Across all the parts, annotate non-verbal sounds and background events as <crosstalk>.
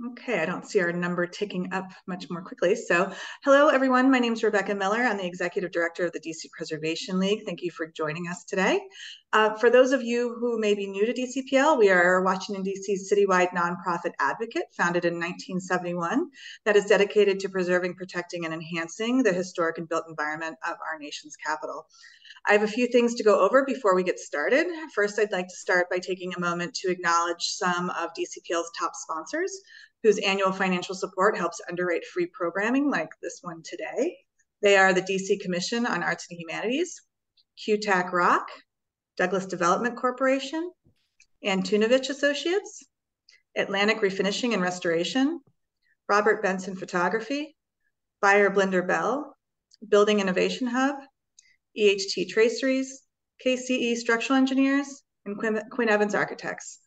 Okay, I don't see our number ticking up much more quickly. So hello, everyone. My name is Rebecca Miller. I'm the Executive Director of the DC Preservation League. Thank you for joining us today. Uh, for those of you who may be new to DCPL, we are Washington, D.C.'s citywide nonprofit advocate founded in 1971 that is dedicated to preserving, protecting, and enhancing the historic and built environment of our nation's capital. I have a few things to go over before we get started. First, I'd like to start by taking a moment to acknowledge some of DCPL's top sponsors whose annual financial support helps underwrite free programming like this one today. They are the DC Commission on Arts and Humanities, QTAC Rock, Douglas Development Corporation, Antunovich Associates, Atlantic Refinishing and Restoration, Robert Benson Photography, Beyer Blinder Belle, Building Innovation Hub, EHT Traceries, KCE Structural Engineers, and Quinn, Quinn Evans Architects.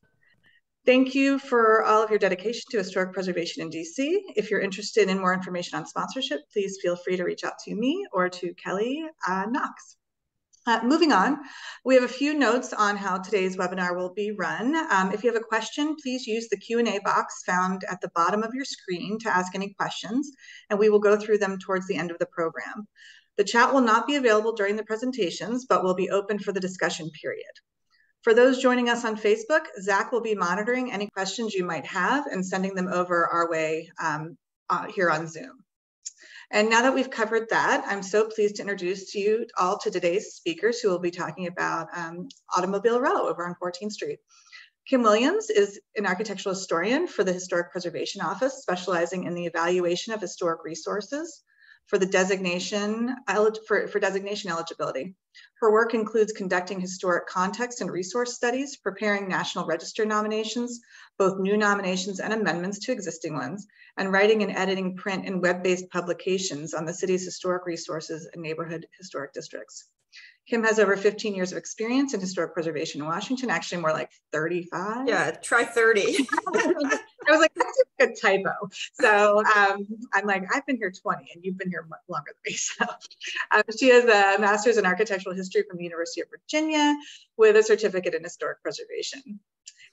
Thank you for all of your dedication to historic preservation in DC. If you're interested in more information on sponsorship, please feel free to reach out to me or to Kelly uh, Knox. Uh, moving on, we have a few notes on how today's webinar will be run. Um, if you have a question, please use the Q&A box found at the bottom of your screen to ask any questions, and we will go through them towards the end of the program. The chat will not be available during the presentations, but will be open for the discussion period. For those joining us on Facebook, Zach will be monitoring any questions you might have and sending them over our way um, uh, here on Zoom. And now that we've covered that, I'm so pleased to introduce you all to today's speakers who will be talking about um, Automobile Row over on 14th Street. Kim Williams is an architectural historian for the Historic Preservation Office, specializing in the evaluation of historic resources for the designation for, for designation eligibility. Her work includes conducting historic context and resource studies, preparing National Register nominations, both new nominations and amendments to existing ones, and writing and editing print and web-based publications on the city's historic resources and neighborhood historic districts. Kim has over 15 years of experience in historic preservation in Washington, actually more like 35. Yeah, try 30. <laughs> I was like, that's a good typo. So um, I'm like, I've been here 20 and you've been here longer than me. <laughs> So um, she has a master's in architectural history from the University of Virginia with a certificate in historic preservation.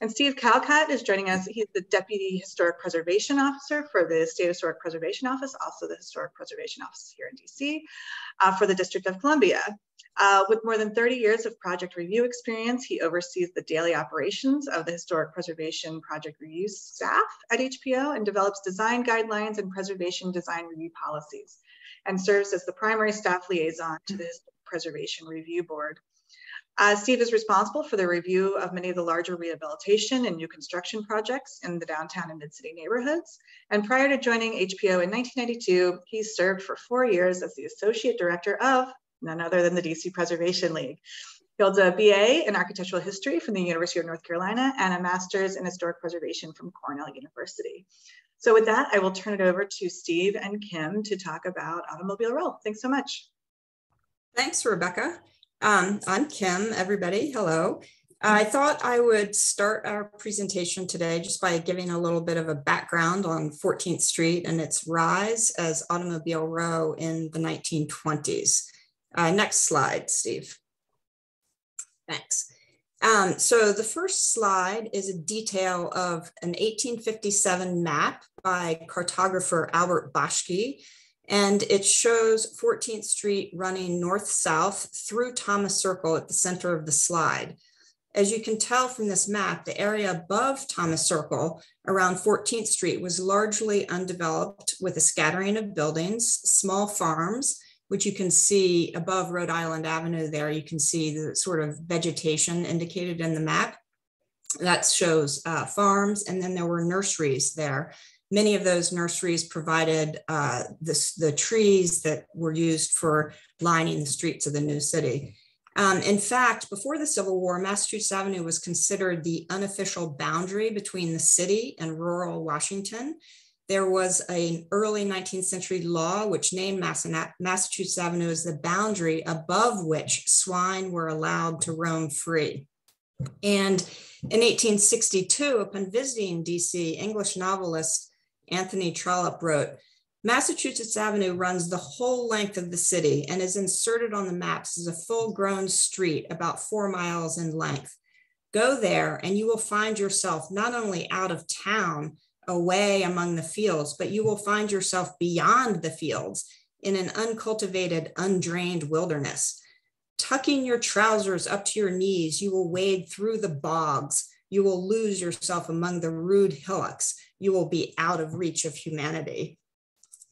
And Steve Callcott is joining us. He's the Deputy Historic Preservation Officer for the State Historic Preservation Office, also the Historic Preservation Office here in DC uh, for the District of Columbia. Uh, with more than 30 years of project review experience, he oversees the daily operations of the Historic Preservation Project Review staff at HPO and develops design guidelines and preservation design review policies, and serves as the primary staff liaison to the Preservation Review Board. Uh, Steve is responsible for the review of many of the larger rehabilitation and new construction projects in the downtown and mid-city neighborhoods. And prior to joining HPO in 1992, he served for four years as the Associate Director of none other than the DC Preservation League. Holds a BA in Architectural History from the University of North Carolina and a Master's in Historic Preservation from Cornell University. So with that, I will turn it over to Steve and Kim to talk about Automobile Row. Thanks so much. Thanks, Rebecca. Um, I'm Kim, everybody. Hello. I thought I would start our presentation today just by giving a little bit of a background on 14th Street and its rise as Automobile Row in the 1920s. Uh, next slide, Steve. Thanks. Um, so the first slide is a detail of an 1857 map by cartographer Albert Boschke, and it shows 14th Street running north-south through Thomas Circle at the center of the slide. As you can tell from this map, the area above Thomas Circle around 14th Street was largely undeveloped with a scattering of buildings, small farms, which you can see above Rhode Island Avenue there, you can see the sort of vegetation indicated in the map. That shows uh, farms, and then there were nurseries there. Many of those nurseries provided uh, this, the trees that were used for lining the streets of the new city. Um, in fact, before the Civil War, Massachusetts Avenue was considered the unofficial boundary between the city and rural Washington. There was an early 19th century law which named Massachusetts Avenue as the boundary above which swine were allowed to roam free. And in 1862, upon visiting DC, English novelist Anthony Trollope wrote, Massachusetts Avenue runs the whole length of the city and is inserted on the maps as a full grown street about four miles in length. Go there and you will find yourself not only out of town, away among the fields, but you will find yourself beyond the fields in an uncultivated, undrained wilderness. Tucking your trousers up to your knees, you will wade through the bogs. You will lose yourself among the rude hillocks. You will be out of reach of humanity.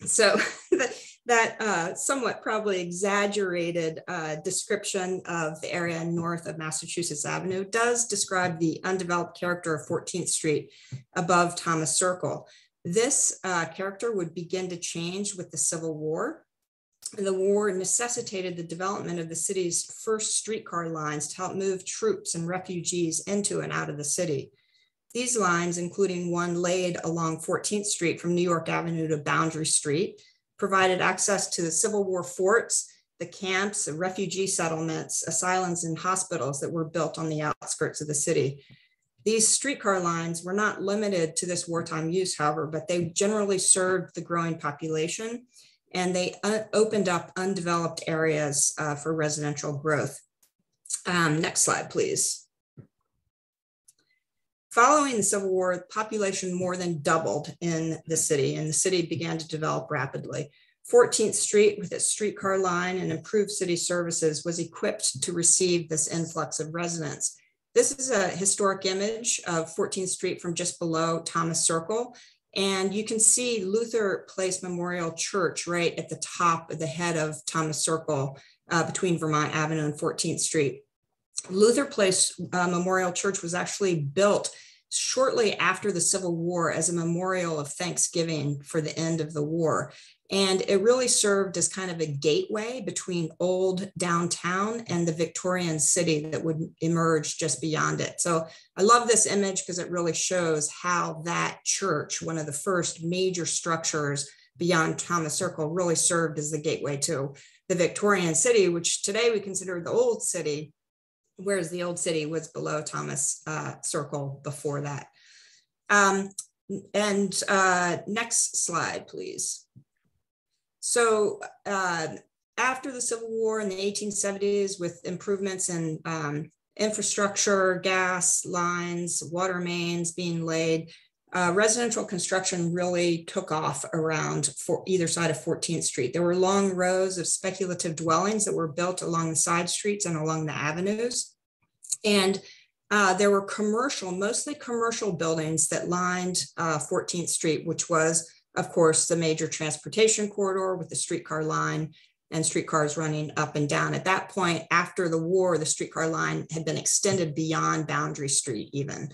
So <laughs> that, uh, somewhat probably exaggerated uh, description of the area north of Massachusetts Avenue does describe the undeveloped character of 14th Street above Thomas Circle. This uh, character would begin to change with the Civil War. And the war necessitated the development of the city's first streetcar lines to help move troops and refugees into and out of the city. These lines, including one laid along 14th Street from New York Avenue to Boundary Street, provided access to the Civil War forts, the camps, the refugee settlements, asylums, and hospitals that were built on the outskirts of the city. These streetcar lines were not limited to this wartime use, however, but they generally served the growing population and they opened up undeveloped areas uh, for residential growth. Um, next slide, please. Following the Civil War, the population more than doubled in the city, and the city began to develop rapidly. 14th Street, with its streetcar line and improved city services, was equipped to receive this influx of residents. This is a historic image of 14th Street from just below Thomas Circle. And you can see Luther Place Memorial Church right at the top of the head of Thomas Circle uh, between Vermont Avenue and 14th Street. Luther Place uh, Memorial Church was actually built shortly after the Civil War as a memorial of thanksgiving for the end of the war. And it really served as kind of a gateway between old downtown and the Victorian city that would emerge just beyond it. So I love this image because it really shows how that church, one of the first major structures beyond Thomas Circle, really served as the gateway to the Victorian city, which today we consider the old city whereas the old city was below Thomas uh, Circle before that. Um, and uh, next slide, please. So uh, after the Civil War in the 1870s, with improvements in um, infrastructure, gas lines, water mains being laid, uh, residential construction really took off around for either side of 14th Street. There were long rows of speculative dwellings that were built along the side streets and along the avenues. And uh, there were commercial, mostly commercial buildings that lined uh, 14th Street, which was, of course, the major transportation corridor with the streetcar line and streetcars running up and down. At that point, after the war, the streetcar line had been extended beyond Boundary Street, even.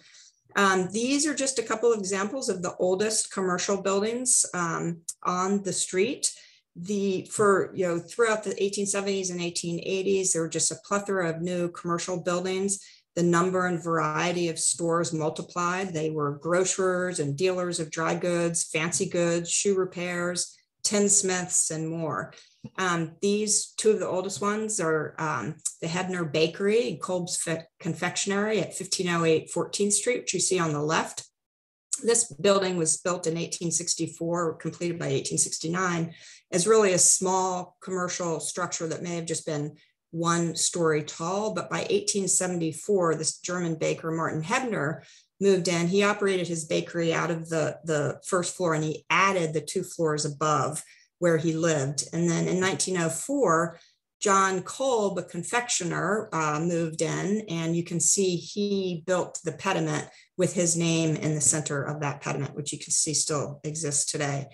Um, these are just a couple of examples of the oldest commercial buildings um, on the street. The for you know throughout the 1870s and 1880s, there were just a plethora of new commercial buildings. The number and variety of stores multiplied. They were grocers and dealers of dry goods, fancy goods, shoe repairs, tinsmiths, and more. Um, these two of the oldest ones are um, the Hebner Bakery and Kolb's Confectionery at 1508 14th Street, which you see on the left. This building was built in 1864, completed by 1869, as really a small commercial structure that may have just been one story tall. But by 1874, this German baker, Martin Hebner, moved in. He operated his bakery out of the, the first floor and he added the two floors above where he lived. And then in 1904, John Kolb, a confectioner, uh, moved in, and you can see he built the pediment with his name in the center of that pediment, which you can see still exists today.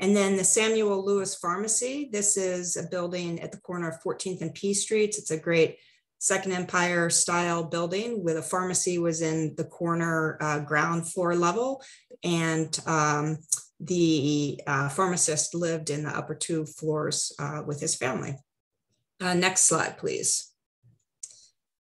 And then the Samuel Lewis Pharmacy. This is a building at the corner of 14th and P Streets. It's a great Second Empire style building with a pharmacy was in the corner uh, ground floor level. And um, the uh, pharmacist lived in the upper two floors uh, with his family. Uh, next slide, please.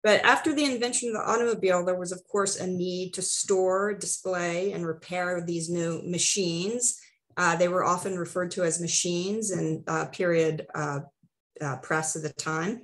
But after the invention of the automobile, there was, of course, a need to store, display, and repair these new machines. Uh, they were often referred to as machines in uh, period uh, uh, press of the time.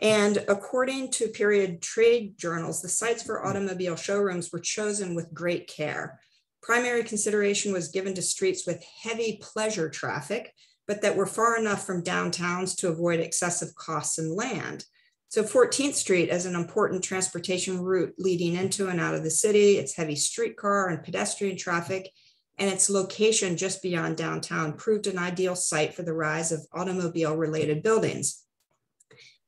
And according to period trade journals, the sites for automobile showrooms were chosen with great care. Primary consideration was given to streets with heavy pleasure traffic, but that were far enough from downtowns to avoid excessive costs in land. So 14th Street as an important transportation route leading into and out of the city, its heavy streetcar and pedestrian traffic and its location just beyond downtown proved an ideal site for the rise of automobile related buildings.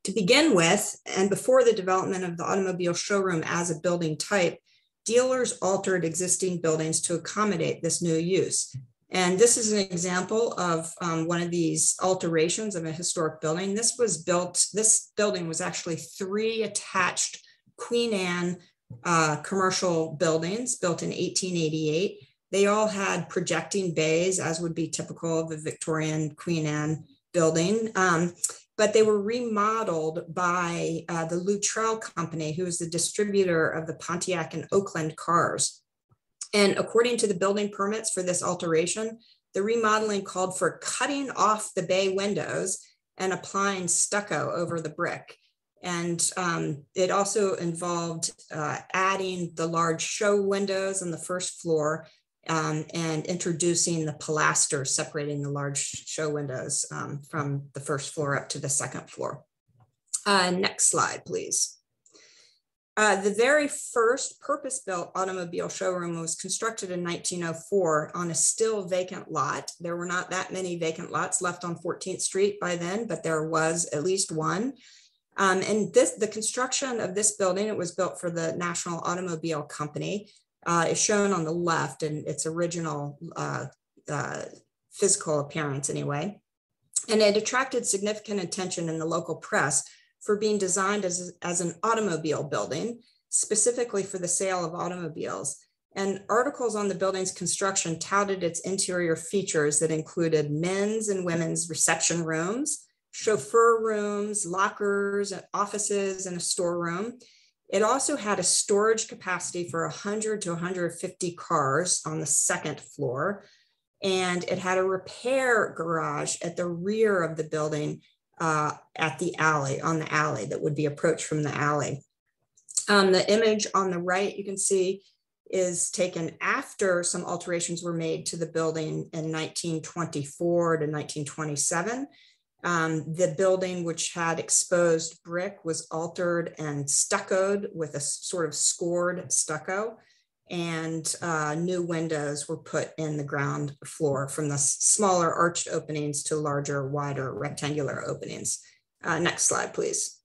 To begin with, and before the development of the automobile showroom as a building type, dealers altered existing buildings to accommodate this new use. And this is an example of um, one of these alterations of a historic building. This was built, this building was actually three attached Queen Anne uh, commercial buildings built in 1888. They all had projecting bays, as would be typical of a Victorian Queen Anne building. Um, but they were remodeled by uh, the Luttrell Company, who is the distributor of the Pontiac and Oakland cars. And according to the building permits for this alteration, the remodeling called for cutting off the bay windows and applying stucco over the brick. And um, it also involved uh, adding the large show windows on the first floor um, and introducing the pilaster separating the large show windows um, from the first floor up to the second floor. Uh, next slide, please. Uh, the very first purpose-built automobile showroom was constructed in 1904 on a still vacant lot. There were not that many vacant lots left on 14th Street by then, but there was at least one. Um, and this, the construction of this building, it was built for the National Automobile Company, uh, is shown on the left in its original uh, uh, physical appearance anyway. And it attracted significant attention in the local press for being designed as, as an automobile building, specifically for the sale of automobiles. And articles on the building's construction touted its interior features that included men's and women's reception rooms, chauffeur rooms, lockers, and offices, and a storeroom. It also had a storage capacity for 100 to 150 cars on the second floor. And it had a repair garage at the rear of the building uh, at the alley, on the alley that would be approached from the alley. Um, the image on the right, you can see is taken after some alterations were made to the building in 1924 to 1927. Um, the building, which had exposed brick, was altered and stuccoed with a sort of scored stucco and uh, new windows were put in the ground floor from the smaller arched openings to larger, wider rectangular openings. Uh, next slide, please.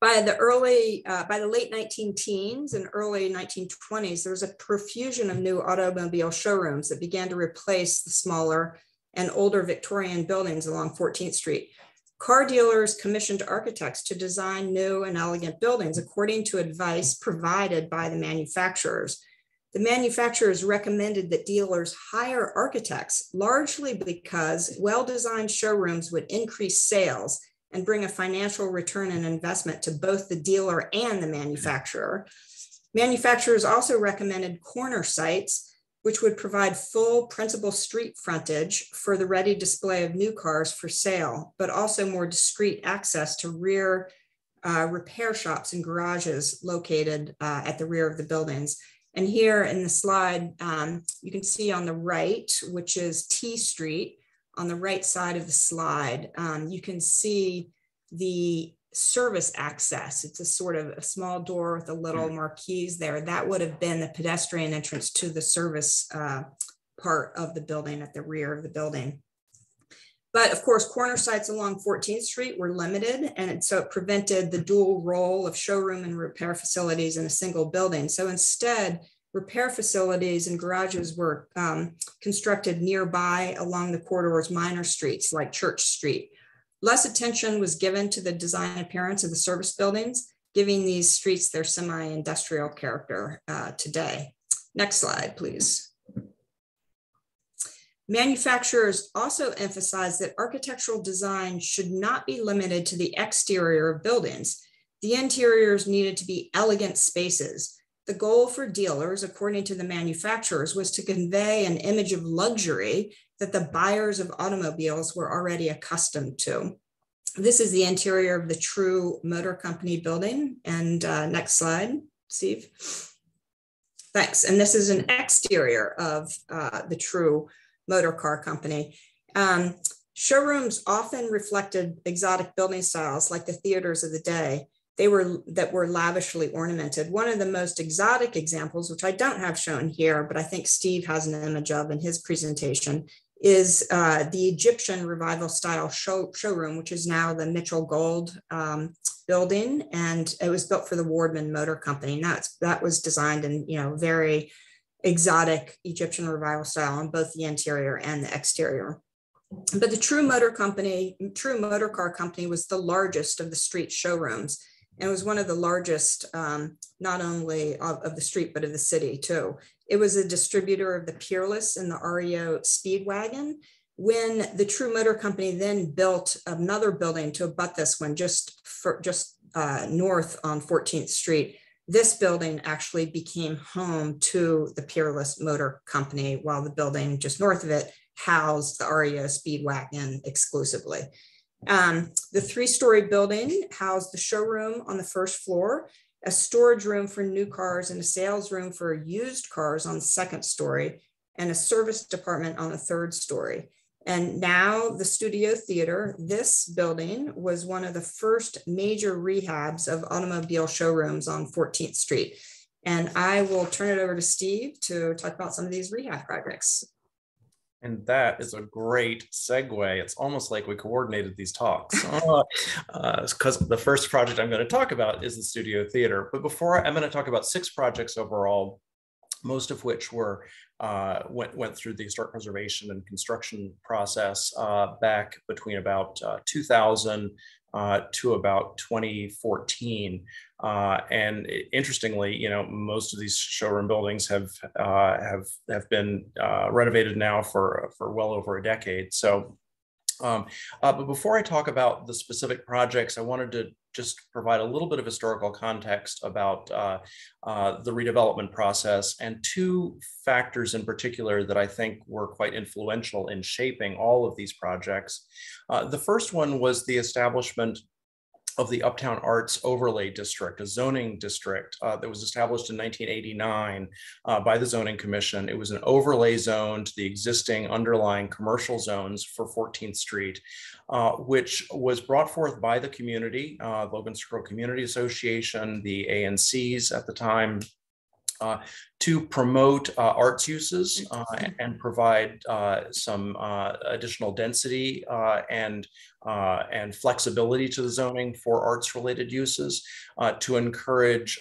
By the early, uh, by the late 19 teens and early 1920s, there was a profusion of new automobile showrooms that began to replace the smaller and older Victorian buildings along 14th Street Car dealers commissioned architects to design new and elegant buildings according to advice provided by the manufacturers. The manufacturers recommended that dealers hire architects largely because well designed showrooms would increase sales and bring a financial return and investment to both the dealer and the manufacturer. Manufacturers also recommended corner sites which would provide full principal street frontage for the ready display of new cars for sale, but also more discreet access to rear uh, repair shops and garages located uh, at the rear of the buildings. And here in the slide, um, you can see on the right, which is T Street, on the right side of the slide, um, you can see the service access. It's a sort of a small door with a little marquise there. That would have been the pedestrian entrance to the service uh, part of the building at the rear of the building. But of course, corner sites along 14th Street were limited, and so it prevented the dual role of showroom and repair facilities in a single building. So instead, repair facilities and garages were um, constructed nearby along the corridor's minor streets like Church Street, Less attention was given to the design appearance of the service buildings, giving these streets their semi-industrial character uh, today. Next slide, please. Manufacturers also emphasize that architectural design should not be limited to the exterior of buildings. The interiors needed to be elegant spaces. The goal for dealers, according to the manufacturers, was to convey an image of luxury that the buyers of automobiles were already accustomed to. This is the interior of the True Motor Company building. And uh, next slide, Steve. Thanks. And this is an exterior of uh, the True Motor Car Company. Um, showrooms often reflected exotic building styles like the theaters of the day. they were that were lavishly ornamented. One of the most exotic examples, which I don't have shown here, but I think Steve has an image of in his presentation, is uh, the Egyptian revival style show, showroom, which is now the Mitchell Gold um, building. And it was built for the Wardman Motor Company. That's, that was designed in, you know, very exotic Egyptian revival style on both the interior and the exterior. But the True Motor Company, True Motor Car Company was the largest of the street showrooms and was one of the largest, um, not only of, of, the street, but of the city too. It was a distributor of the Peerless and the REO Speedwagon. When the True Motor Company then built another building to abut this one just for, just uh, north on 14th Street, this building actually became home to the Peerless Motor Company, while the building just north of it housed the REO Speedwagon exclusively. Um, the three-story building housed the showroom on the first floor, a storage room for new cars and a sales room for used cars on the second story, and a service department on the third story. And now the Studio Theater, this building was one of the first major rehabs of automobile showrooms on 14th Street. And I will turn it over to Steve to talk about some of these rehab projects. And that is a great segue. It's almost like we coordinated these talks because <laughs> uh, uh, the first project I'm going to talk about is the Studio Theater. But before I'm going to talk about six projects overall, most of which were uh, went went through the historic preservation and construction process uh, back between about uh, 2000 uh, to about 2014. Uh, and interestingly, you know, most of these showroom buildings have uh, have have been renovated now for for well over a decade. So, um, uh, but before I talk about the specific projects, I wanted to just provide a little bit of historical context about uh, uh, the redevelopment process and two factors in particular that I think were quite influential in shaping all of these projects. Uh, the first one was the establishment of the Uptown Arts Overlay District, a zoning district uh, that was established in 1989 uh, by the Zoning Commission. It was an overlay zone to the existing underlying commercial zones for 14th Street, uh, which was brought forth by the community, uh, Logan Circle Community Association, the ANCs at the time, uh, to promote uh, arts uses uh, and provide uh, some uh, additional density uh, and and flexibility to the zoning for arts related uses to encourage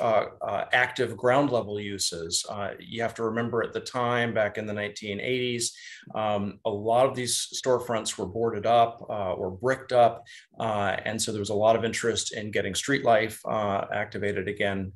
active ground level uses. you have to remember at the time back in the 1980s, um, a lot of these storefronts were boarded up or bricked up. and so there was a lot of interest in getting street life activated again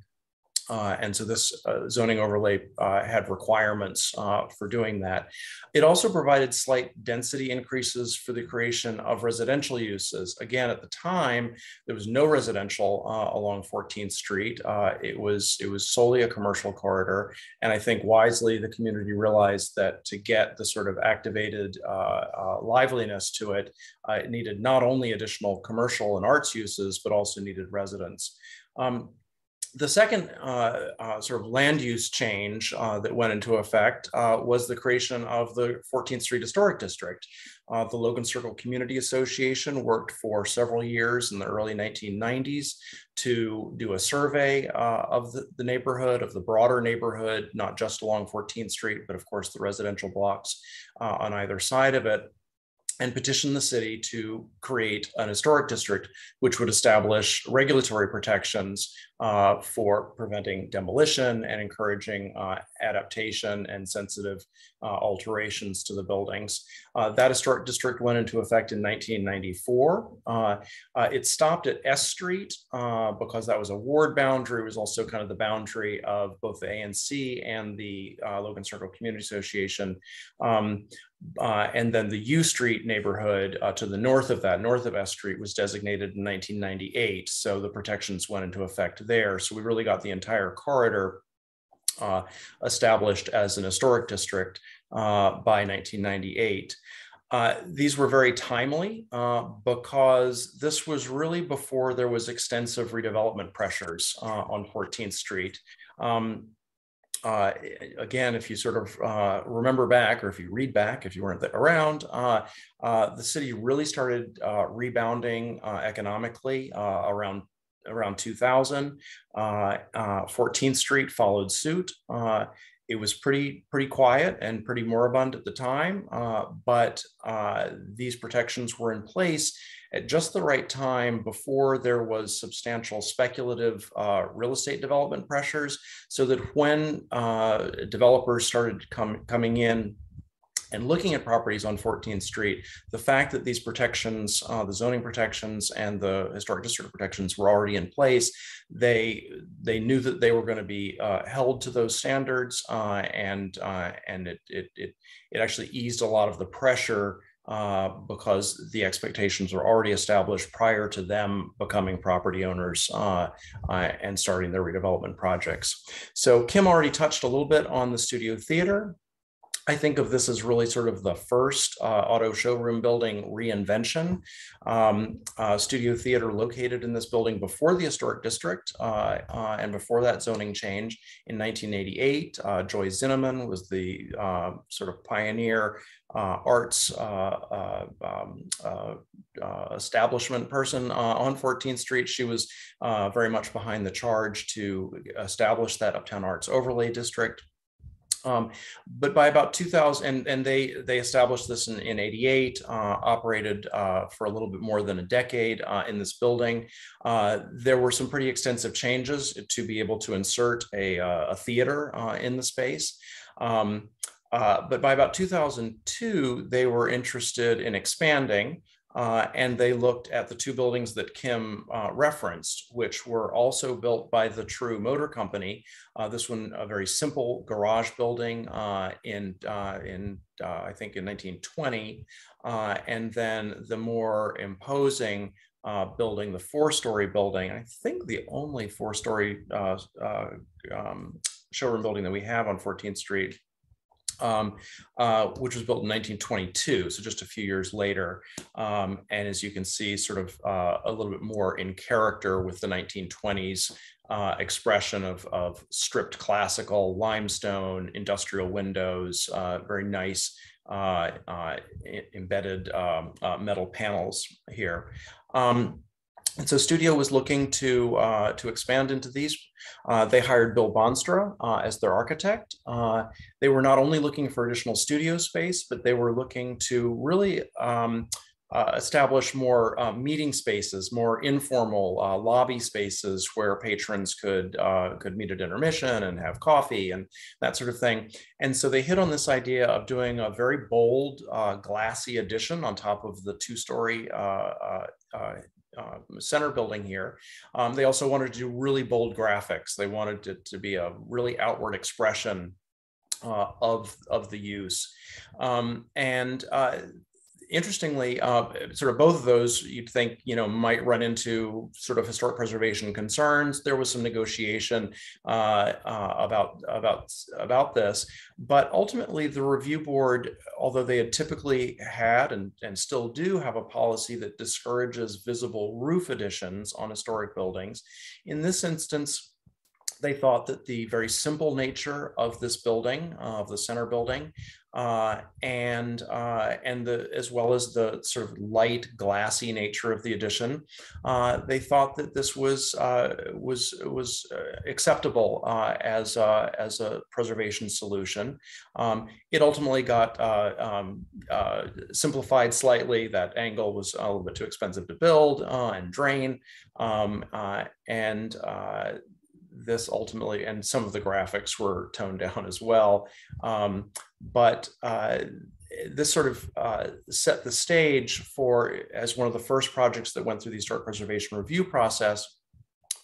uh, and so this uh, zoning overlay uh, had requirements uh, for doing that. It also provided slight density increases for the creation of residential uses. Again, at the time, there was no residential uh, along 14th Street. Uh, it, was, it was solely a commercial corridor. And I think wisely, the community realized that to get the sort of activated liveliness to it, it needed not only additional commercial and arts uses, but also needed residents. Um, the second uh, uh, sort of land use change uh, that went into effect uh, was the creation of the 14th Street Historic District. Uh, the Logan Circle Community Association worked for several years in the early 1990s to do a survey uh, of the, the, neighborhood, of the broader neighborhood, not just along 14th Street, but of course the residential blocks on either side of it and petition the city to create an historic district, which would establish regulatory protections uh, for preventing demolition and encouraging uh, adaptation and sensitive uh, alterations to the buildings. Uh, that historic district went into effect in 1994. Uh, uh, it stopped at S Street because that was a ward boundary. It was also kind of the boundary of both the ANC and the Logan Circle Community Association. Um, uh, and then the U Street neighborhood uh, to the north of that, north of S Street, was designated in 1998. So the protections went into effect there. So we really got the entire corridor uh, established as an historic district uh, by 1998. Uh, these were very timely uh, because this was really before there was extensive redevelopment pressures on 14th Street. Um, uh, again, if you sort of uh, remember back, or if you read back, if you weren't around, uh, uh, the city really started uh, rebounding uh, economically around around 2000. 14th Street followed suit it was pretty pretty quiet and pretty moribund at the time, but these protections were in place at just the right time before there was substantial speculative uh, real estate development pressures, so that when uh, developers started com coming in and looking at properties on 14th Street, the fact that these protections, uh, the zoning protections and the historic district protections were already in place, they they knew that they were going to be uh, held to those standards, uh, and uh, and it, it it it actually eased a lot of the pressure uh, because the expectations were already established prior to them becoming property owners uh, uh, and starting their redevelopment projects. So Kim already touched a little bit on the studio theater. I think of this as really sort of the first uh, auto showroom building reinvention. Um, uh, studio theater located in this building before the historic district uh, uh and before that zoning change in 1988. Uh, Joy Zinoman was the uh, sort of pioneer arts um, establishment person on 14th Street. She was very much behind the charge to establish that Uptown Arts Overlay District. Um, but by about 2000, and, and they they established this in, in 88, uh, operated uh, for a little bit more than a decade uh, in this building. Uh, there were some pretty extensive changes to be able to insert a, uh, a theater uh, in the space. Um, but by about 2002, they were interested in expanding. Uh, and they looked at the two buildings that Kim uh, referenced, which were also built by the True Motor Company. Uh, this one, a very simple garage building uh, in, uh, in I think in 1920, and then the more imposing building, the four-story building. I think the only four-story um, showroom building that we have on 14th Street um, uh, which was built in 1922, so just a few years later. Um, and as you can see, sort of uh, a little bit more in character with the 1920s uh, expression of, of stripped classical limestone, industrial windows, uh, very nice uh, uh, embedded um, metal panels here. Um, and so Studio was looking to uh, to expand into these. Uh, they hired Bill Bonstra uh, as their architect. Uh, they were not only looking for additional studio space, but they were looking to really um, uh, establish more uh, meeting spaces, more informal lobby spaces where patrons could could meet at intermission and have coffee and that sort of thing. And so they hit on this idea of doing a very bold, glassy addition on top of the two-story uh, center building here. Um, they also wanted to do really bold graphics. They wanted it to be a really outward expression uh, of, of the use. Um, and uh, interestingly, uh, sort of both of those you'd think you know might run into sort of historic preservation concerns. There was some negotiation uh, uh, about about about this, but ultimately the review board, although they had typically had and and still do have a policy that discourages visible roof additions on historic buildings, in this instance they thought that the very simple nature of this building, uh, of the center building, uh, and uh, and the as well as the sort of light glassy nature of the addition, uh, they thought that this was uh, was was uh, acceptable as as a preservation solution. Um, it ultimately got um, simplified slightly. That angle was a little bit too expensive to build and drain, um, and this ultimately, and some of the graphics were toned down as well. Um, but uh, this sort of uh, set the stage for, as one of the first projects that went through the historic preservation review process,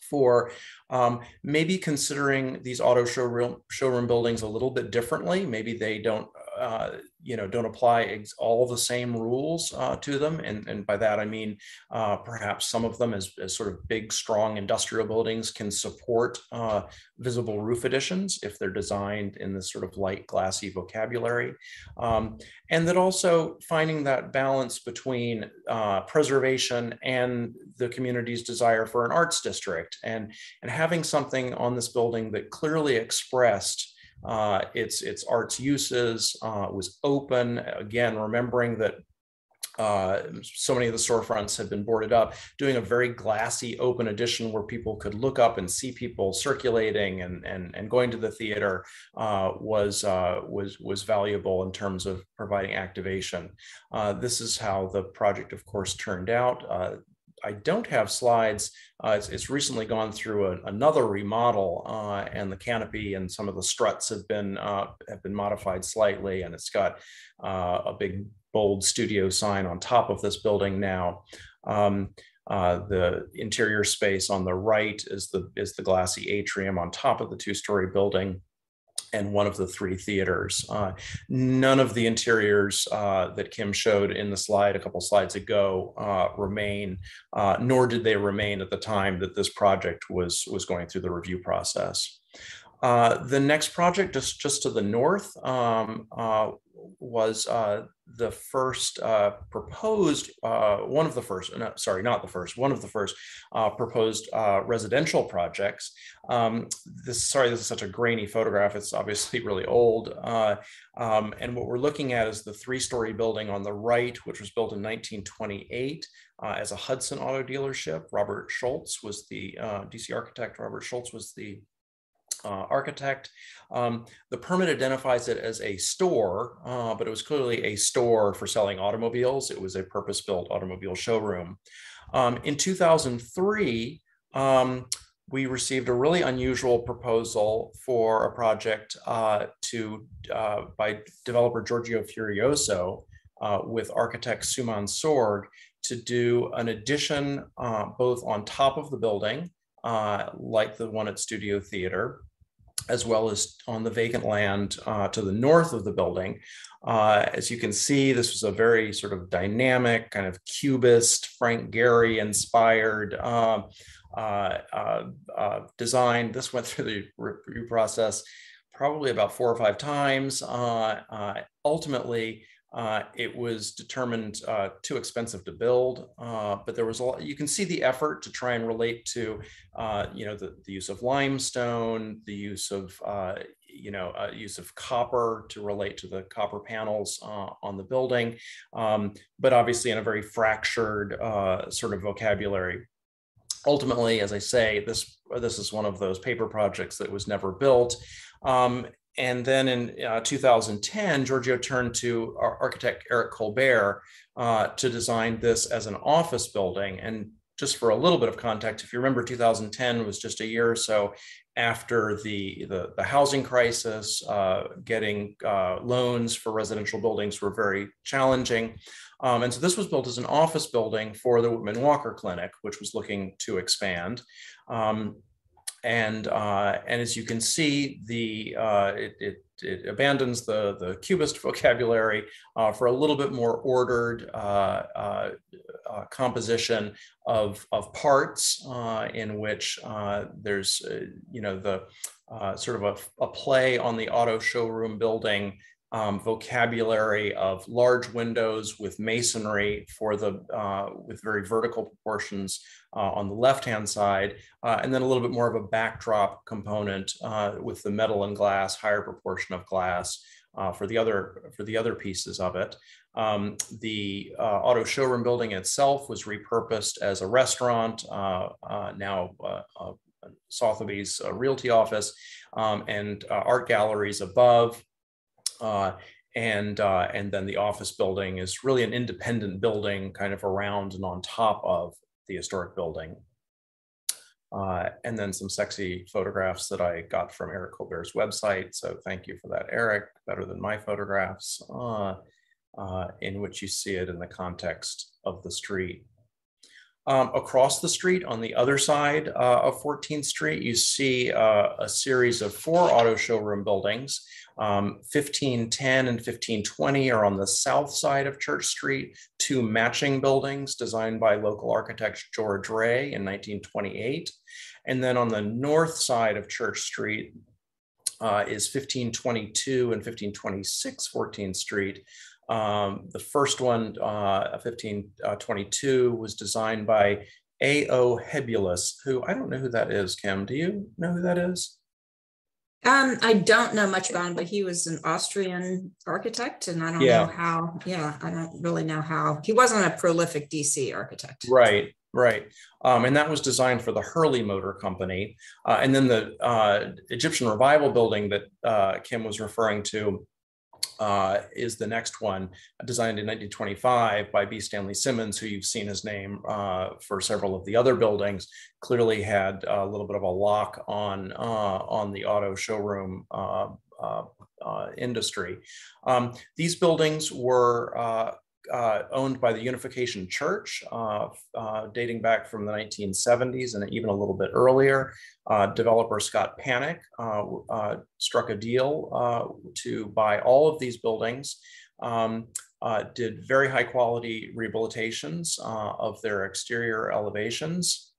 for um, maybe considering these auto showroom showroom buildings a little bit differently. Maybe they don't uh, you know don't apply all the same rules uh, to them and, and by that i mean uh, perhaps some of them as, as, sort of big strong industrial buildings can support uh, visible roof additions if they're designed in this sort of light glassy vocabulary. Um, and that also finding that balance between uh, preservation and the community's desire for an arts district and and having something on this building that clearly expressed uh, its its arts uses uh, was open again remembering that uh, so many of the storefronts had been boarded up, doing a very glassy open edition where people could look up and see people circulating and and, and going to the theater uh, was uh, was was valuable in terms of providing activation. Uh, this is how the project, of course, turned out. Uh, I don't have slides. Uh, it's, it's, recently gone through a, another remodel, uh, and the canopy and some of the struts have been uh, have been modified slightly, and it's got a big bold studio sign on top of this building now. Um, uh, the interior space on the right is the is the glassy atrium on top of the two-story building and one of the three theaters. Uh, none of the interiors uh, that Kim showed in the slide a couple slides ago uh, remain, uh, nor did they remain at the time that this project was, was going through the review process. Uh, the next project, just, just to the north, um, uh, was uh, the first uh, proposed, uh, one of the first, no, sorry, not the first, one of the first uh, proposed residential projects. Um, this, sorry, this is such a grainy photograph. It's obviously really old. Um, and what we're looking at is the three-story building on the right, which was built in 1928 as a Hudson auto dealership. Robert Scholz was the DC architect. Robert Scholz was the uh, architect. Um, the permit identifies it as a store, uh, but it was clearly a store for selling automobiles. It was a purpose-built automobile showroom. Um, in 2003, um, we received a really unusual proposal for a project uh, to uh, by developer Giorgio Furioso uh, with architect Suman Sorg to do an addition uh, both on top of the building like the one at Studio Theater, as well as on the vacant land uh, to the north of the building. Uh, as you can see, this was a very sort of dynamic, kind of cubist, Frank Gehry inspired um, uh, uh, uh, design. This went <laughs> through the review process probably about four or five times. ultimately, uh, it was determined uh, too expensive to build, uh, but there was a lot, you can see the effort to try and relate to, uh, you know, the, the, use of limestone, the use of, uh, you know, uh, use of copper to relate to the copper panels on the building, um, but obviously in a very fractured sort of vocabulary. Ultimately, as I say, this this is one of those paper projects that was never built. Um, and then in uh, 2010, Giorgio turned to architect Eric Colbert uh, to design this as an office building. And just for a little bit of context, if you remember, 2010 was just a year or so after the, the, the housing crisis, uh, getting uh, loans for residential buildings were very challenging. Um, and so this was built as an office building for the Whitman Walker Clinic, which was looking to expand. Um, and uh, and as you can see, the uh, it, it, it, abandons the the cubist vocabulary uh, for a little bit more ordered uh, uh, uh, composition of of parts in which there's you know the sort of a, a play on the auto showroom building um, vocabulary of large windows with masonry for the uh, with very vertical proportions uh, on the left hand side, uh, and then a little bit more of a backdrop component uh, with the metal and glass, higher proportion of glass uh, for the other for the other pieces of it. Um, the uh, auto showroom building itself was repurposed as a restaurant, now Sotheby's realty office, um, and art galleries above. Uh, and uh, and then the office building is really an independent building kind of around and on top of the historic building. Uh, and then some sexy photographs that I got from Eric Colbert's website. So thank you for that, Eric. Better than my photographs, uh, uh, in which you see it in the context of the street. Um, across the street on the other side uh, of 14th Street, you see uh, a series of four auto showroom buildings. Um, 1510 and 1520 are on the south side of Church Street, two matching buildings designed by local architect George Ray in 1928. And then on the north side of Church Street uh, is 1522 and 1526 14th Street, um, the first one, uh, 1522, was designed by A.O. Hebulus, who I don't know who that is, Kim. Do you know who that is? Um, I don't know much about him, but he was an Austrian architect, and I don't Yeah. know how. Yeah, I don't really know how. He wasn't a prolific DC architect. Right, right. Um, and that was designed for the Hurley Motor Company. Uh, and then the uh, Egyptian Revival building that uh, Kim was referring to uh, is the next one, designed in 1925 by B. Stanley Simmons, who you've seen his name uh, for several of the other buildings. Clearly had a little bit of a lock on uh, on the auto showroom uh, uh, uh, industry. Um, these buildings were uh, owned by the Unification Church, uh, uh, dating back from the 1970s and even a little bit earlier. Uh, developer Scott Panic uh, uh, struck a deal to buy all of these buildings. Um, did very high quality rehabilitations of their exterior elevations.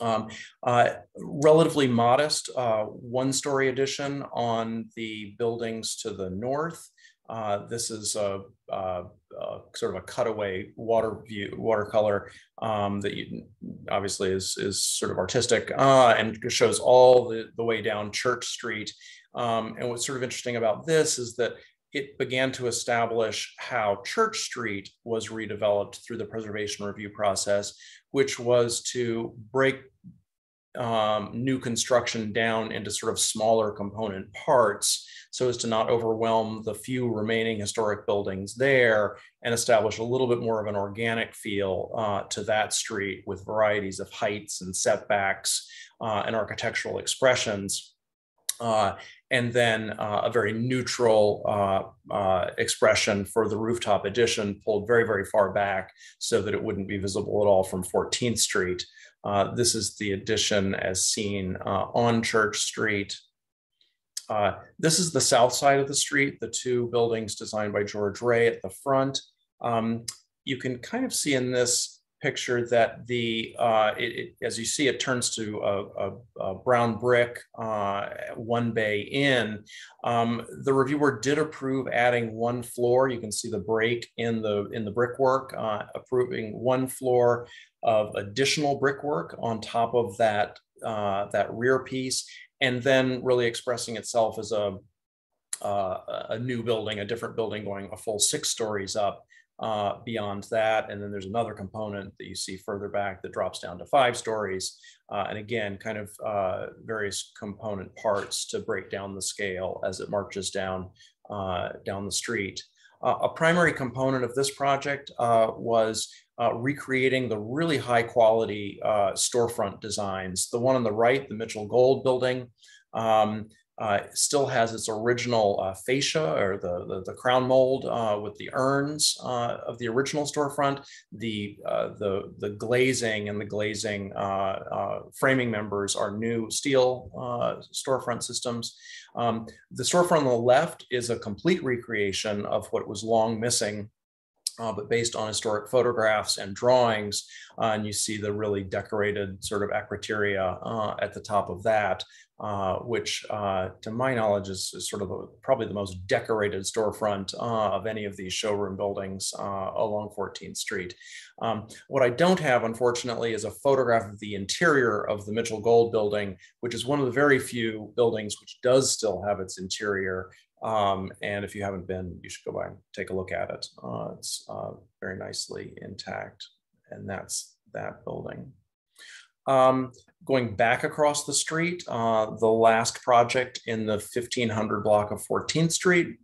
Um, relatively modest one story addition on the buildings to the north. Uh, this is a, a, a, sort of a cutaway water view, watercolor um, that you, obviously is, is sort of artistic uh, and shows all the, the way down Church Street. Um, and what's sort of interesting about this is that it began to establish how Church Street was redeveloped through the preservation review process, which was to break um, new construction down into sort of smaller component parts so as to not overwhelm the few remaining historic buildings there and establish a little bit more of an organic feel uh, to that street with varieties of heights and setbacks uh, and architectural expressions. Uh, and then uh, a very neutral uh, uh, expression for the rooftop addition pulled very, very far back so that it wouldn't be visible at all from 14th Street. Uh, this is the addition as seen uh, on Church Street. Uh, this is the south side of the street, the two buildings designed by George Ray at the front. Um, you can kind of see in this picture that the, uh, it, it, as you see, it turns to a, a, a brown brick uh, one bay in. Um, the reviewer did approve adding one floor. You can see the break in the in the brickwork, uh, approving one floor of additional brickwork on top of that uh, that rear piece, and then really expressing itself as a uh, a new building, a different building going a full six stories up uh, beyond that. And then there's another component that you see further back that drops down to five stories. Uh, and again, kind of uh, various component parts to break down the scale as it marches down, uh, down the street. Uh, a primary component of this project uh, was recreating the really high quality storefront designs. The one on the right, the Mitchell Gold building, um, uh, still has its original uh, fascia or the, the, the crown mold uh, with the urns uh, of the original storefront. The, uh, the, the glazing and the glazing uh, framing members are new steel storefront systems. Um, the storefront on the left is a complete recreation of what was long missing uh, but based on historic photographs and drawings. Uh, and you see the really decorated sort of acroteria uh, at the top of that, uh, which uh, to my knowledge is, is sort of the, probably the most decorated storefront uh, of any of these showroom buildings uh, along 14th Street. Um, what I don't have, unfortunately, is a photograph of the interior of the Mitchell Gold building, which is one of the very few buildings which does still have its interior. Um, and if you haven't been, you should go by and take a look at it. Uh, it's uh, very nicely intact. And that's that building. Um, going back across the street, uh, the last project in the 1500 block of 14th Street,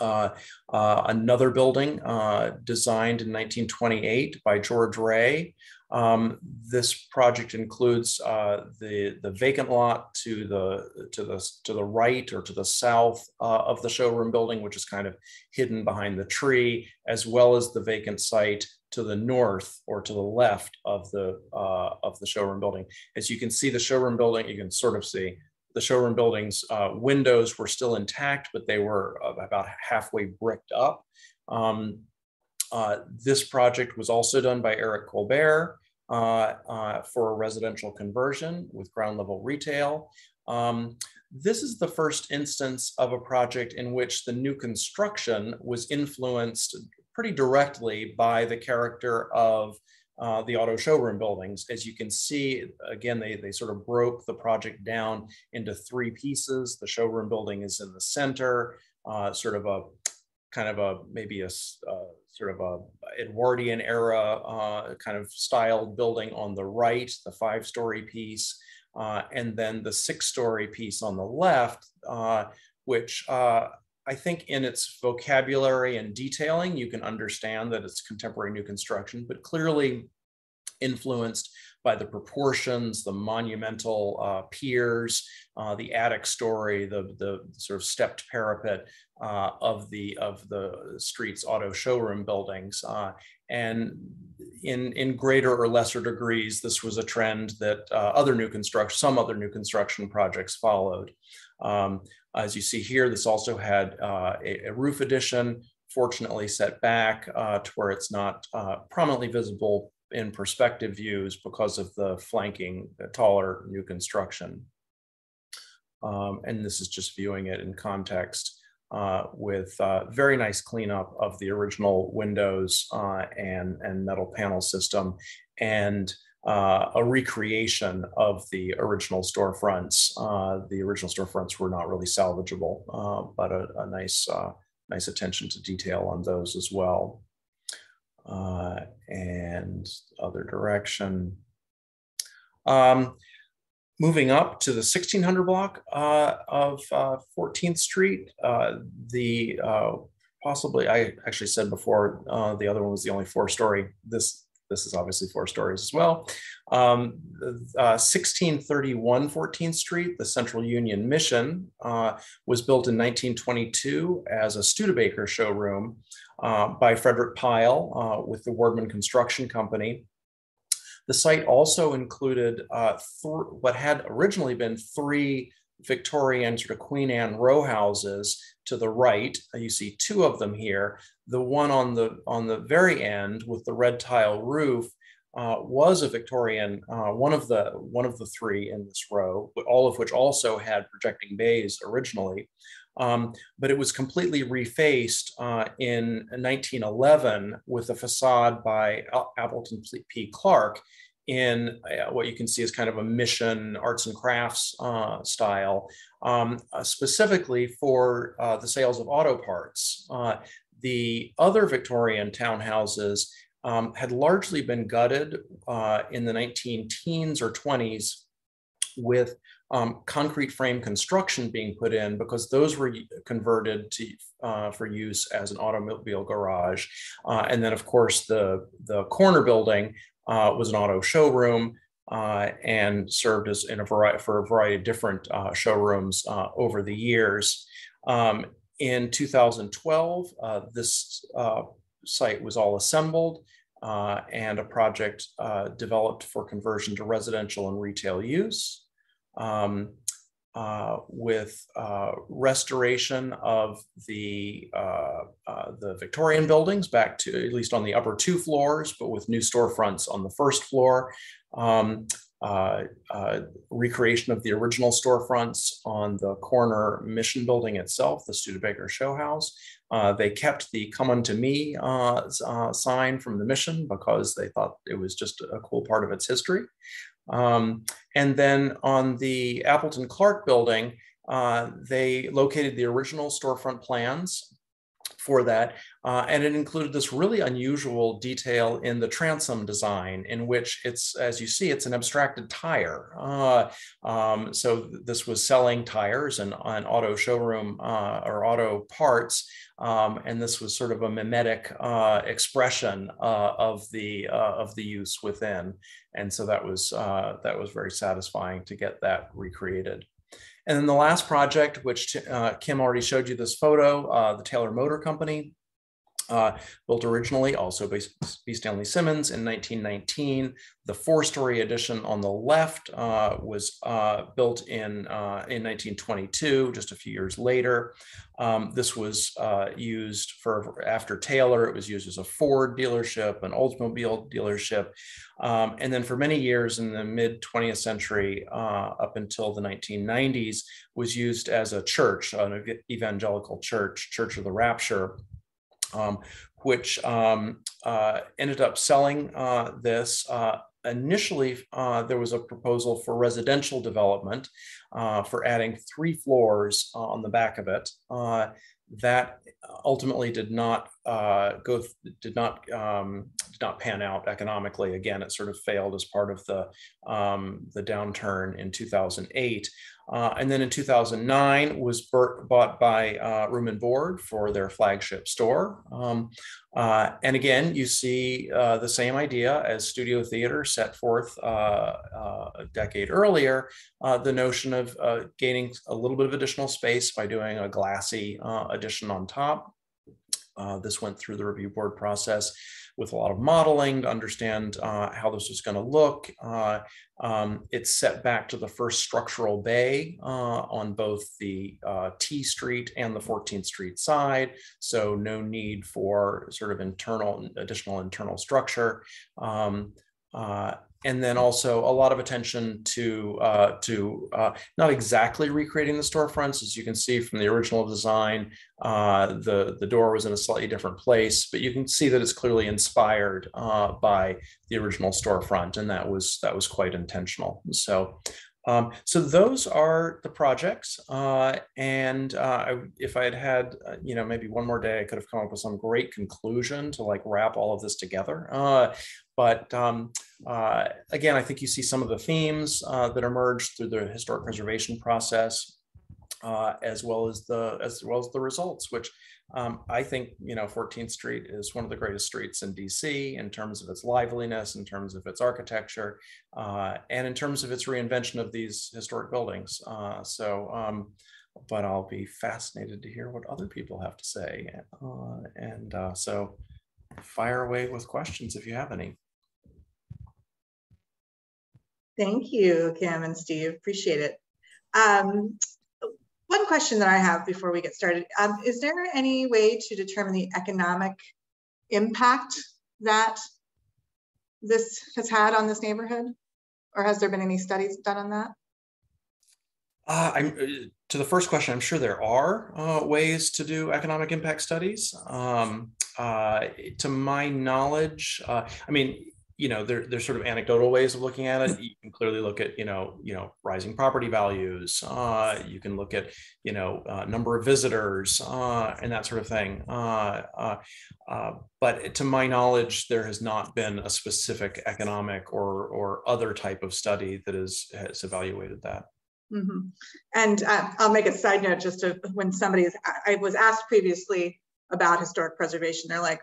uh, uh, another building uh, designed in 1928 by George Ray. Um, this project includes uh, the the vacant lot to the to the to the right or to the south uh, of the showroom building, which is kind of hidden behind the tree, as well as the vacant site to the north or to the left of the uh, of the showroom building. As you can see, the showroom building, you can sort of see the showroom building's uh, windows were still intact, but they were about halfway bricked up. Um, uh, this project was also done by Eric Colbert uh, uh, for a residential conversion with ground level retail. Um, this is the first instance of a project in which the new construction was influenced pretty directly by the character of uh, the auto showroom buildings. As you can see, again, they, they sort of broke the project down into three pieces. The showroom building is in the center, uh, sort of a kind of a maybe a uh, sort of a Edwardian era uh, kind of styled building on the right, the five story piece, uh, and then the six story piece on the left, uh, which I think in its vocabulary and detailing, you can understand that it's contemporary new construction, but clearly influenced by the proportions, the monumental uh, piers, uh, the attic story, the, the sort of stepped parapet uh, of the of the street's auto showroom buildings. Uh, and in, in greater or lesser degrees, this was a trend that uh, other new construction, some other new construction projects followed. Um, as you see here, this also had uh, a, a, roof addition, fortunately set back uh, to where it's not uh, prominently visible in perspective views because of the flanking taller new construction. Um, and this is just viewing it in context uh, with uh, very nice cleanup of the original windows uh, and, and metal panel system and uh, a recreation of the original storefronts. Uh, the original storefronts were not really salvageable, uh, but a, a nice, uh, nice attention to detail on those as well. Uh, and other direction. Um, moving up to the 1600 block uh, of 14th Street, the possibly, I actually said before, the other one was the only four story. This this is obviously four stories as well. Um, uh, 1631 14th Street, the Central Union Mission, uh, was built in 1922 as a Studebaker showroom uh, by Frederick Pyle uh, with the Wardman Construction Company. The site also included uh, what had originally been three Victorian sort of Queen Anne row houses to the right. You see two of them here the one on the on the very end with the red tile roof uh, was a Victorian, uh, one of the one of the three in this row, all of which also had projecting bays originally. Um, but it was completely refaced uh, in 1911 with a facade by Appleton P. Clark in uh, what you can see as kind of a mission arts and crafts uh, style, um, uh, specifically for uh, the sales of auto parts. Uh, the other Victorian townhouses um, had largely been gutted uh, in the 19 teens or 20s with um, concrete frame construction being put in because those were converted to uh, for use as an automobile garage. Uh, and then of course the, the corner building uh, was an auto showroom uh, and served as in a variety for a variety of different uh, showrooms over the years. Um, in 2012, uh, this uh, site was all assembled uh, and a project uh, developed for conversion to residential and retail use. Um, uh, with uh, restoration of the the Victorian buildings back to at least on the upper two floors, but with new storefronts on the first floor. Um, uh, uh, recreation of the original storefronts on the corner mission building itself, the Studebaker Show House. Uh, they kept the come unto me uh, uh, sign from the mission because they thought it was just a cool part of its history. Um, and then on the Appleton Clark building, uh, they located the original storefront plans for that. Uh, and it included this really unusual detail in the transom design, in which it's, as you see, it's an abstracted tire. Uh, um, so this was selling tires and an auto showroom uh, or auto parts. Um, and this was sort of a mimetic uh, expression uh, of the uh, of the use within. And so that was that was very satisfying to get that recreated. And then the last project, which uh, Kim already showed you this photo, uh, the Taylor Motor Company, uh, built originally also by. Stanley Simmons in 1919. The four-story addition on the left uh, was uh, built in, uh, in 1922, just a few years later. Um, this was uh, used for, after Taylor, it was used as a Ford dealership, an Oldsmobile dealership. Um, and then for many years in the mid 20th century, uh, up until the 1990s, was used as a church, an evangelical church, Church of the Rapture um, which um, uh, ended up selling uh, this. Uh, initially, uh, there was a proposal for residential development uh, for adding three floors on the back of it. that ultimately did not go, did not um, did not pan out economically. Again, it sort of failed as part of the um, the downturn in 2008. Uh, and then in 2009 was bought by uh, Room and Board for their flagship store. Um, uh, and again, you see uh, the same idea as Studio Theater set forth uh, uh, a decade earlier, the notion of gaining a little bit of additional space by doing a glassy addition on top. this went through the review board process with a lot of modeling to understand uh, how this was going to look. Uh, um, it's set back to the first structural bay uh, on both the uh, T Street and the 14th Street side, so no need for sort of internal, additional internal structure. Um, uh, and then also a lot of attention to uh, to uh, not exactly recreating the storefronts, as you can see from the original design. Uh, the the door was in a slightly different place, but you can see that it's clearly inspired uh, by the original storefront, and that was that was quite intentional. So. Um, so those are the projects, uh, and uh, I, if I had had, you know, maybe one more day, I could have come up with some great conclusion to like wrap all of this together. But um, uh, again, I think you see some of the themes uh, that emerged through the historic preservation process, uh, as well as the as well as the results, which um, I think you know 14th Street is one of the greatest streets in DC in terms of its liveliness, in terms of its architecture, uh, and in terms of its reinvention of these historic buildings. Uh, so. Um, but I'll be fascinated to hear what other people have to say. Uh, and so fire away with questions if you have any. Thank you, Kim and Steve. Appreciate it. Um, one question that I have before we get started, um, is there any way to determine the economic impact that this has had on this neighborhood? Or has there been any studies done on that? Uh, uh, to the first question, I'm sure there are uh, ways to do economic impact studies. Um, uh, to my knowledge, uh, I mean, you know there, there's sort of anecdotal ways of looking at it. You can clearly look at you know you know rising property values uh, you can look at you know uh, number of visitors uh, and that sort of thing. Uh, uh, uh, but to my knowledge there has not been a specific economic or or other type of study that is has evaluated that. Mm-hmm. and i'll make a side note just to when somebody is i was asked previously about historic preservation. They're like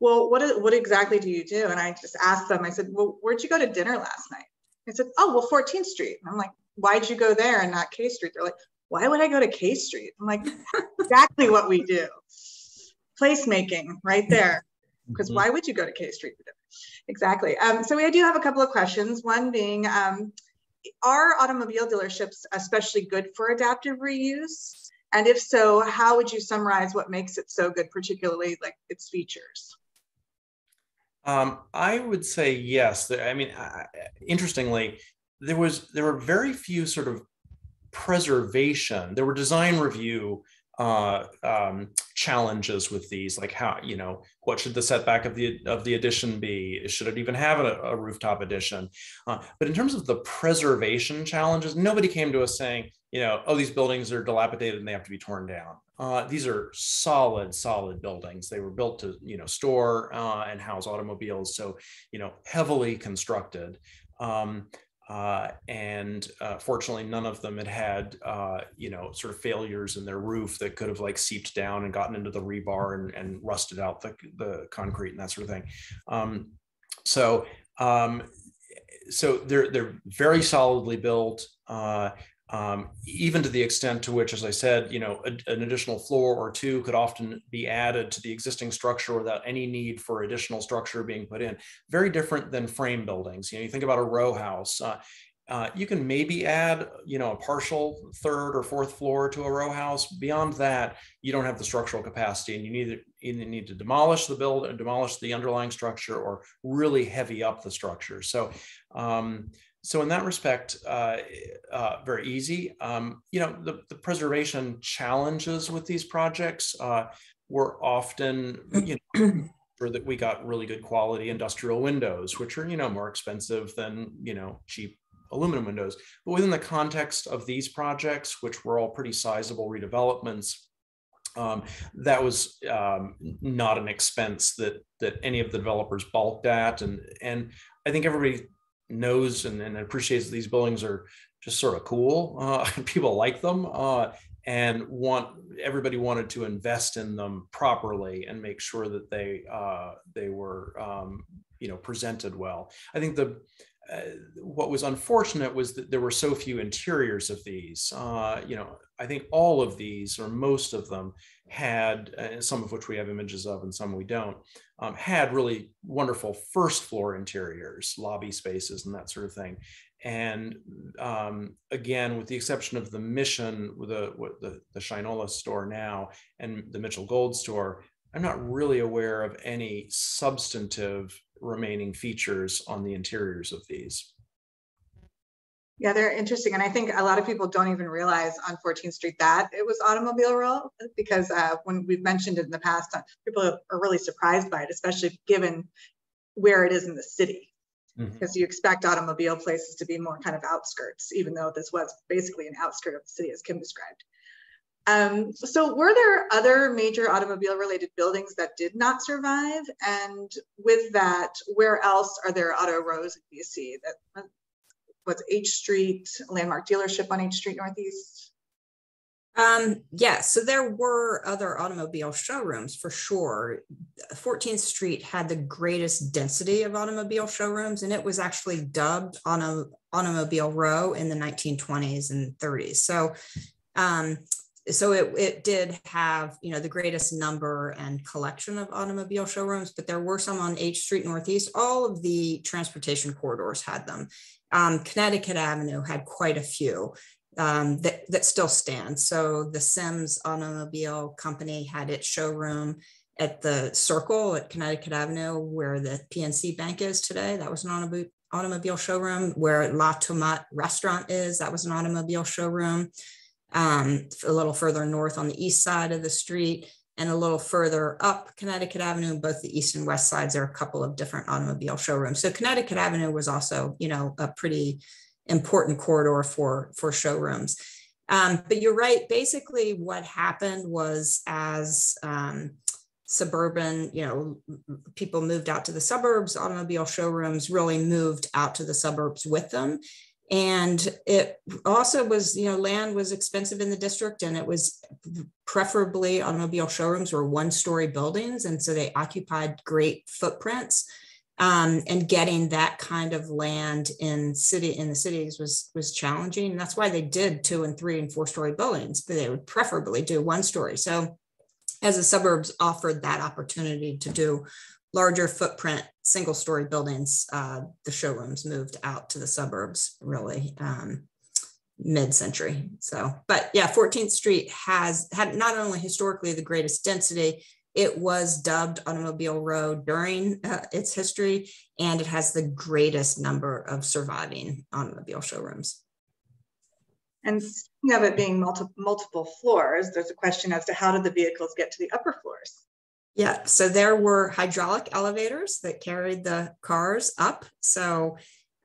well, what, is, what exactly do you do? And I just asked them, I said, well, where'd you go to dinner last night? I said, oh, well, 14th Street. And I'm like, why'd you go there and not K Street? They're like, why would I go to K Street? I'm like, <laughs> exactly what we do. Placemaking right there. Because mm-hmm. why would you go to K Street for dinner? Exactly. Um, so we do have a couple of questions. One being, um, are automobile dealerships especially good for adaptive reuse? And if so, how would you summarize what makes it so good, particularly like its features? Um, I would say yes. I mean, I, interestingly, there was there were very few sort of preservation. There were design review uh, um, challenges with these, like how you know what should the setback of the of the addition be? Should it even have a, a rooftop addition? Uh, but in terms of the preservation challenges, nobody came to us saying, you know, oh, these buildings are dilapidated and they have to be torn down. Uh, these are solid, solid buildings. They were built to, you know, store uh, and house automobiles, so you know, heavily constructed. Um, uh, and uh, fortunately, none of them had had, uh, you know, sort of failures in their roof that could have like seeped down and gotten into the rebar and, and rusted out the, the concrete and that sort of thing. Um, so, um, so they're they're very solidly built. Uh, um, even to the extent to which, as I said, you know, a, an additional floor or two could often be added to the existing structure without any need for additional structure being put in. Very different than frame buildings. You know, you think about a row house. Uh, uh, you can maybe add, you know, a partial third or fourth floor to a row house. Beyond that, you don't have the structural capacity, and you either either need to demolish the build demolish the underlying structure, or really heavy up the structure. So. Um, so in that respect, uh, uh, very easy. Um, you know, the, the, preservation challenges with these projects uh, were often, you know, <clears throat> sure that we got really good quality industrial windows, which are, you know, more expensive than, you know, cheap aluminum windows. But within the context of these projects, which were all pretty sizable redevelopments, um, that was um, not an expense that that any of the developers balked at, and and I think everybody knows and, and appreciates these buildings are just sort of cool. Uh, <laughs> people like them, uh, and want everybody wanted to invest in them properly and make sure that they uh, they were um, you know presented well. I think the uh, what was unfortunate was that there were so few interiors of these. Uh, you know, I think all of these, or most of them, had uh, some of which we have images of, and some we don't, um, had really wonderful first floor interiors, lobby spaces, and that sort of thing. And um, again, with the exception of the Mission, the, the the Shinola store now, and the Mitchell Gold store, I'm not really aware of any substantive remaining features on the interiors of these. Yeah, they're interesting. And I think a lot of people don't even realize on 14th Street that it was Automobile Row because uh, when we've mentioned it in the past, uh, people are really surprised by it, especially given where it is in the city. Because mm-hmm. you expect automobile places to be more kind of outskirts, even though this was basically an outskirt of the city, as Kim described. Um, so were there other major automobile related buildings that did not survive? And with that, where else are there auto rows in DC that was H Street, landmark dealership on H Street Northeast? Um, yeah, so there were other automobile showrooms for sure. 14th Street had the greatest density of automobile showrooms, and it was actually dubbed Auto, Automobile Row in the 1920s and 30s. So um, so it, it did have you know the greatest number and collection of automobile showrooms but there were some on h street northeast all of the transportation corridors had them um, connecticut avenue had quite a few um, that, that still stand. So the sims automobile company had its showroom at the circle at connecticut avenue where the pnc bank is today. That was an automobile showroom. Where la tomate restaurant is that was an automobile showroom. Um, a little further north on the east side of the street and a little further up Connecticut Avenue, both the east and west sides, are a couple of different automobile showrooms. So Connecticut Avenue was also, you know, a pretty important corridor for, for showrooms. Um, but you're right. Basically, what happened was as um, suburban, you know, people moved out to the suburbs, automobile showrooms really moved out to the suburbs with them and it also was you know land was expensive in the district and it was preferably automobile showrooms were one story buildings. And so they occupied great footprints. Um, and getting that kind of land in city in the cities was was challenging. And that's why they did two and three and four story buildings but they would preferably do one story so as the suburbs offered that opportunity to do larger footprint single story buildings, uh, the showrooms moved out to the suburbs really um, mid century. So, but yeah, 14th Street has had not only historically the greatest density, it was dubbed Automobile Row during uh, its history, and it has the greatest number of surviving automobile showrooms. And speaking of it being multi- multiple floors, there's a question as to how did the vehicles get to the upper floors? Yeah, so there were hydraulic elevators that carried the cars up. So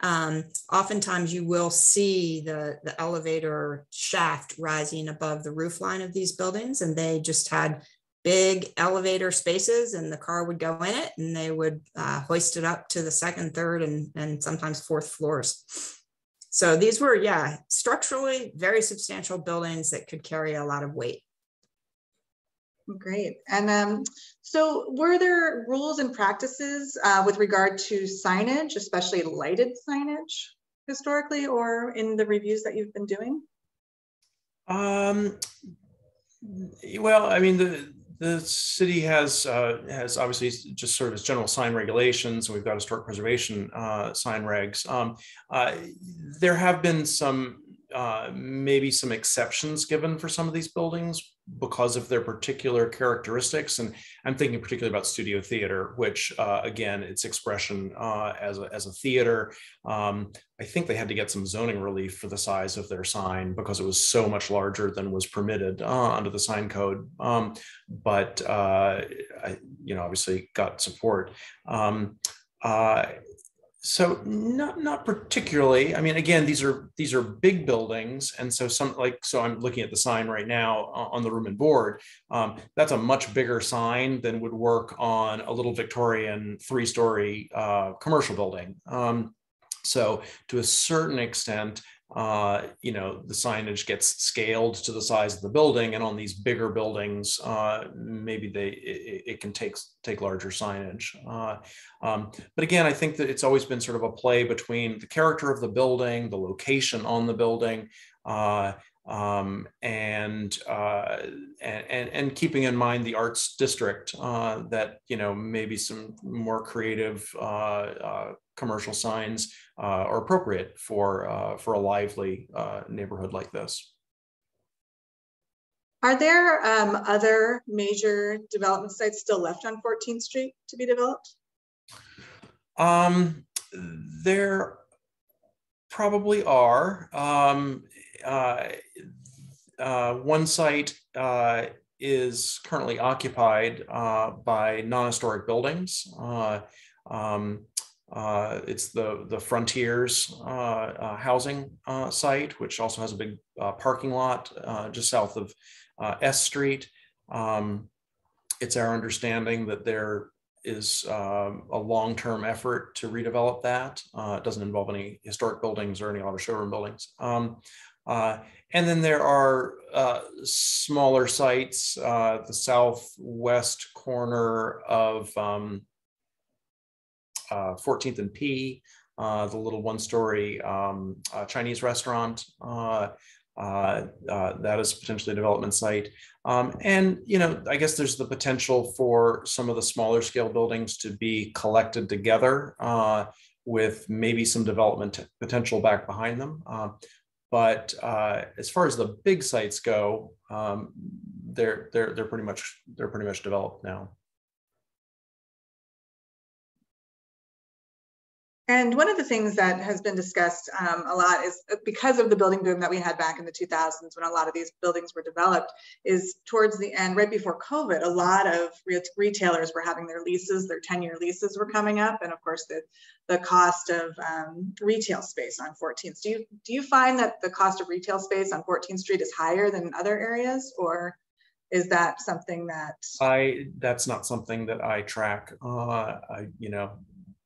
um, oftentimes you will see the, the elevator shaft rising above the roof line of these buildings, and they just had big elevator spaces, and the car would go in it, and they would uh, hoist it up to the second, third, and, and sometimes fourth floors. So these were, yeah, structurally very substantial buildings that could carry a lot of weight. Great. And um, so were there rules and practices uh, with regard to signage, especially lighted signage historically or in the reviews that you've been doing? Um, well, I mean, the, the city has uh, has obviously just sort of its general sign regulations, and we've got historic preservation uh, sign regs. Um, uh, there have been some uh, maybe some exceptions given for some of these buildings because of their particular characteristics. And I'm thinking particularly about studio theater, which uh, again, its expression uh, as, a, as a theater. Um, I think they had to get some zoning relief for the size of their sign because it was so much larger than was permitted uh, under the sign code. Um, but uh, I, you know, obviously got support. Um, so not not particularly. I mean again these are these are big buildings and so some like so i'm looking at the sign right now on the room and board. Um, that's a much bigger sign than would work on a little victorian three story uh, commercial building. Um, so to a certain extent uh, you know, the signage gets scaled to the size of the building, and on these bigger buildings, uh, maybe they it, it, can take take larger signage. Uh, um, but again, I think that it's always been sort of a play between the character of the building, the location on the building, uh, um, and, uh, and, and keeping in mind the arts district uh, that you know maybe some more creative uh, uh commercial signs uh, are appropriate for uh, for a lively neighborhood like this. Are there um, other major development sites still left on 14th Street to be developed? Um, there probably are. Um, one site uh, is currently occupied uh, by non-historic buildings. Uh, um, uh, it's the the Frontiers housing site, which also has a big parking lot just south of S Street. Um, it's our understanding that there is um, a long-term effort to redevelop that. Uh, it doesn't involve any historic buildings or any auto showroom buildings. Um, uh, and then there are uh, smaller sites, uh, the southwest corner of um, 14th uh, and P, uh, the little one-story um, uh, Chinese restaurant. that is potentially a development site. Um, and, you know, I guess there's the potential for some of the smaller scale buildings to be collected together with maybe some development potential back behind them. Uh, but uh, as far as the big sites go, um, they're they're they're pretty much they're pretty much developed now. And one of the things that has been discussed um, a lot is uh, because of the building boom that we had back in the 2000s when a lot of these buildings were developed, is towards the end, right before COVID, a lot of re retailers were having their leases, their 10 year leases were coming up. And of course, the, the cost of um, retail space on 14th. Do you, do you find that the cost of retail space on 14th Street is higher than other areas or? is that something that i that's not something that i track uh i you know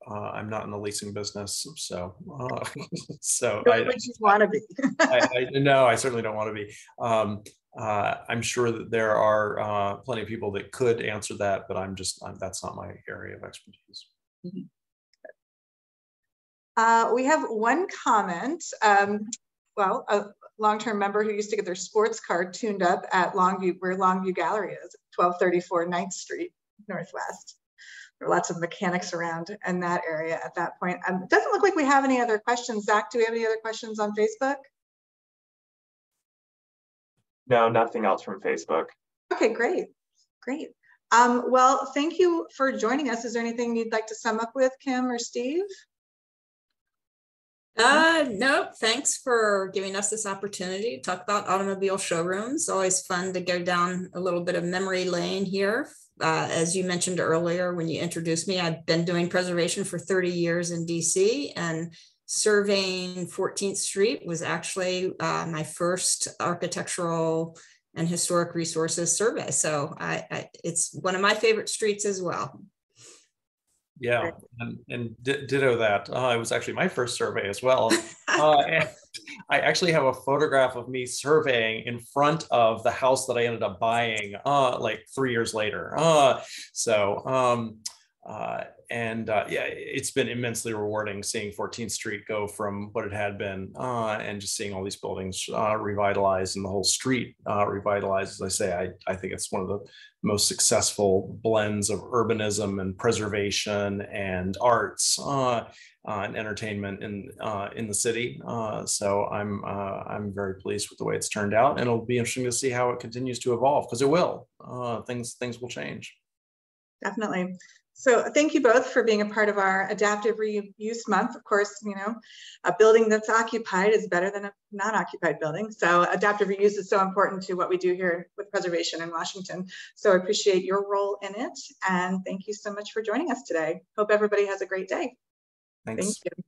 uh, I'm not in the leasing business, so uh, <laughs> so I you want to be. <laughs> I, I, no, I certainly don't want to be. Um, uh, I'm sure that there are uh, plenty of people that could answer that, but I'm just I'm, that's not my area of expertise. Mm -hmm. we have one comment. Um, well, a long-term member who used to get their sports car tuned up at Longview, where Longview Gallery is, 1234 9th Street Northwest there were lots of mechanics around in that area at that point. Um, it doesn't look like we have any other questions. Zach, do we have any other questions on Facebook? No, nothing else from Facebook. Okay, great, great. Um, well, thank you for joining us. Is there anything you'd like to sum up with, Kim or Steve? Uh, nope. Thanks for giving us this opportunity to talk about automobile showrooms. Always fun to go down a little bit of memory lane here uh, as you mentioned earlier when you introduced me, I've been doing preservation for 30 years in DC and surveying 14th Street was actually uh, my first architectural and historic resources survey. So I, I, it's one of my favorite streets as well. Yeah, and, and ditto that. Uh, it was actually my first survey as well. <laughs> Uh, and I actually have a photograph of me surveying in front of the house that I ended up buying uh, like three years later. Uh, so, um, uh, and uh, yeah, it's been immensely rewarding seeing 14th Street go from what it had been uh, and just seeing all these buildings uh, revitalized and the whole street uh, revitalized. As I say, I, I think it's one of the most successful blends of urbanism and preservation and arts uh, and entertainment in in the city. so I'm I'm very pleased with the way it's turned out, and it'll be interesting to see how it continues to evolve because it will. things things will change. Definitely. So thank you both for being a part of our adaptive reuse month. Of course, you know, a building that's occupied is better than a non-occupied building. So adaptive reuse is so important to what we do here with preservation in Washington. So I appreciate your role in it. And thank you so much for joining us today. Hope everybody has a great day. Thanks. Thank you.